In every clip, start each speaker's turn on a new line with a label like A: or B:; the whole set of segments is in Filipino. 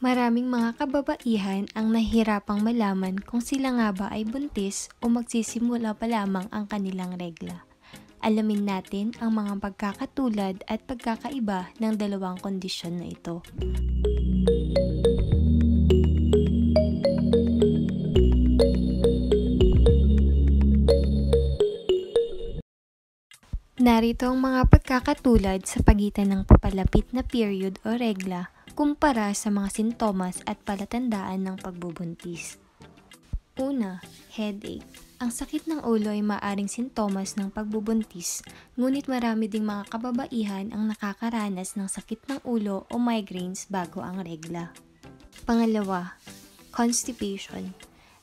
A: Maraming mga kababaihan ang nahihirapang malaman kung sila nga ba ay buntis o magsisimula pa lamang ang kanilang regla. Alamin natin ang mga pagkakatulad at pagkakaiba ng dalawang kondisyon na ito. Narito ang mga pagkakatulad sa pagitan ng papalapit na period o regla kumpara sa mga sintomas at palatandaan ng pagbubuntis. Una, headache. Ang sakit ng ulo ay maaring sintomas ng pagbubuntis, ngunit marami ding mga kababaihan ang nakakaranas ng sakit ng ulo o migraines bago ang regla. Pangalawa, constipation.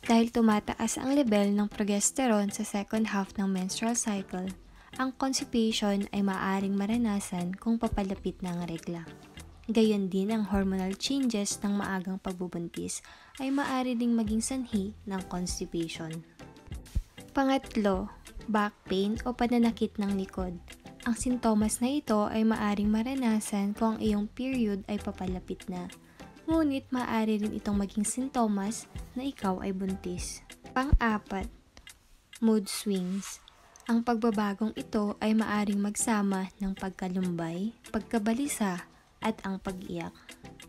A: Dahil tumataas ang level ng progesterone sa second half ng menstrual cycle, ang constipation ay maaring maranasan kung papalapit na ang regla. Gayon din ang hormonal changes ng maagang pagbubuntis ay maaari ding maging sanhi ng constipation. Pangatlo, back pain o pananakit ng likod. Ang sintomas na ito ay maaring maranasan kung ang iyong period ay papalapit na. Ngunit maaari rin itong maging sintomas na ikaw ay buntis. Pang-apat, mood swings. Ang pagbabagong ito ay maaring magsama ng pagkalumbay, pagkabalisa, at ang pag-iyak.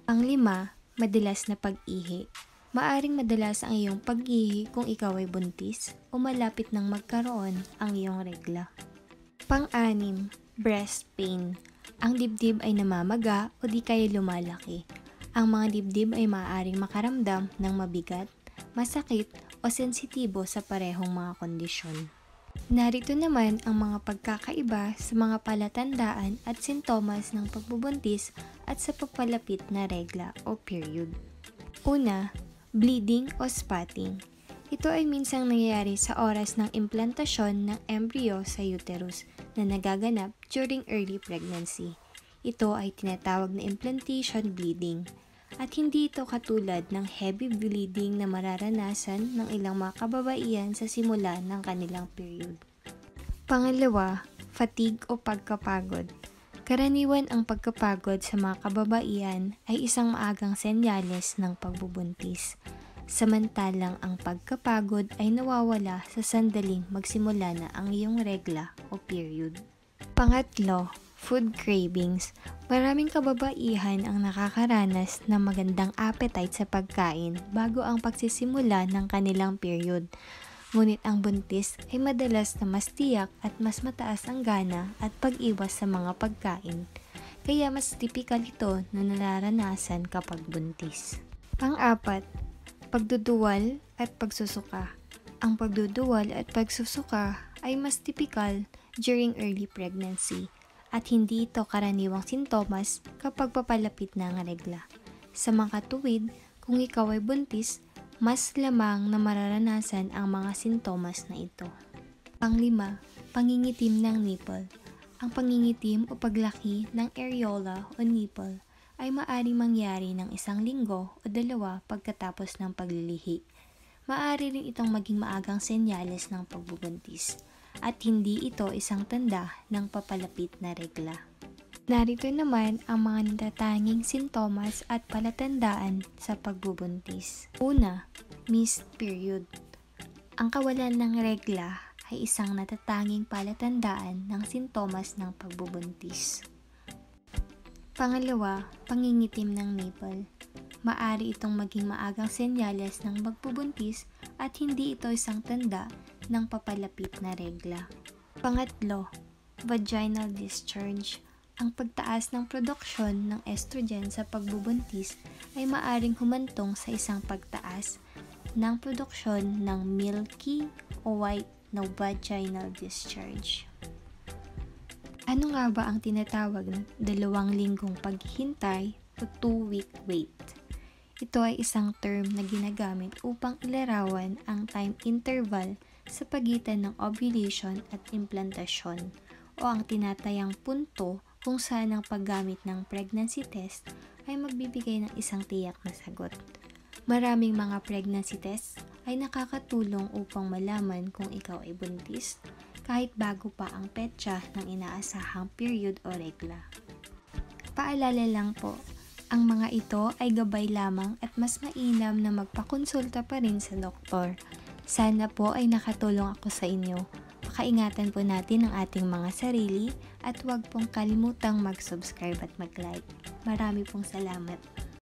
A: Panglima, madalas na pag-ihi. Maaring madalas ang iyong pag-ihi kung ikaw ay buntis o malapit nang magkaroon ang iyong regla. Pang-anim, breast pain. Ang dibdib ay namamaga o di kaya lumalaki. Ang mga dibdib ay maaaring makaramdam ng mabigat, masakit o sensitibo sa parehong mga kondisyon. Narito naman ang mga pagkakaiba sa mga palatandaan at sintomas ng pagbubuntis at sa papalapit na regla o period. Una, bleeding o spotting. Ito ay minsang nangyayari sa oras ng implantasyon ng embryo sa uterus na nagaganap during early pregnancy. Ito ay tinatawag na implantation bleeding at hindi ito katulad ng heavy bleeding na mararanasan ng ilang mga kababaihan sa simula ng kanilang period. Pangalawa, fatigue o pagkapagod. Karaniwan ang pagkapagod sa mga kababaihan ay isang maagang senyales ng pagbubuntis. Samantalang ang pagkapagod ay nawawala sa sandaling magsimula na ang iyong regla o period. Pangatlo, food cravings. Maraming kababaihan ang nakakaranas ng magandang appetite sa pagkain bago ang pagsisimula ng kanilang period. Ngunit ang buntis ay madalas na mas tiyak at mas mataas ang gana at pag-iwas sa mga pagkain. Kaya mas tipikal ito na nararanasan kapag buntis. Pang-apat, pagduduwal at pagsusuka. Ang pagduduwal at pagsusuka ay mas tipikal during early pregnancy at hindi ito karaniwang sintomas kapag papalapit na ang regla. Sa mga katuwid, kung ikaw ay buntis, mas lamang na mararanasan ang mga sintomas na ito. Panglima, pangingitim ng nipple. Ang pangingitim o paglaki ng areola o nipple ay maaring mangyari ng isang linggo o dalawa pagkatapos ng paglilihi. Maaari rin itong maging maagang senyales ng pagbubuntis at hindi ito isang tanda ng papalapit na regla. Narito naman ang mga natatanging sintomas at palatandaan sa pagbubuntis. Una, missed period. Ang kawalan ng regla ay isang natatanging palatandaan ng sintomas ng pagbubuntis. Pangalawa, pangingitim ng nipple. Maari itong maging maagang senyales ng pagbubuntis at hindi ito isang tanda ng papalapit na regla. Pangatlo, vaginal discharge. Ang pagtaas ng produksyon ng estrogen sa pagbubuntis ay maaring humantong sa isang pagtaas ng produksyon ng milky o white na vaginal discharge. Ano nga ba ang tinatawag ng dalawang linggong paghihintay o two-week wait? Ito ay isang term na ginagamit upang ilarawan ang time interval sa pagitan ng ovulation at implantasyon o ang tinatayang punto kung saan ang paggamit ng pregnancy test ay magbibigay ng isang tiyak na sagot. Maraming mga pregnancy tests ay nakakatulong upang malaman kung ikaw ay buntis kahit bago pa ang petsa ng inaasahang period o regla. Paalala lang po, Ang mga ito ay gabay lamang at mas mainam na magpakonsulta pa rin sa doktor. Sana po ay nakatulong ako sa inyo. Pakaingatan po natin ang ating mga sarili at huwag pong kalimutang mag-subscribe at mag-like. Marami pong salamat.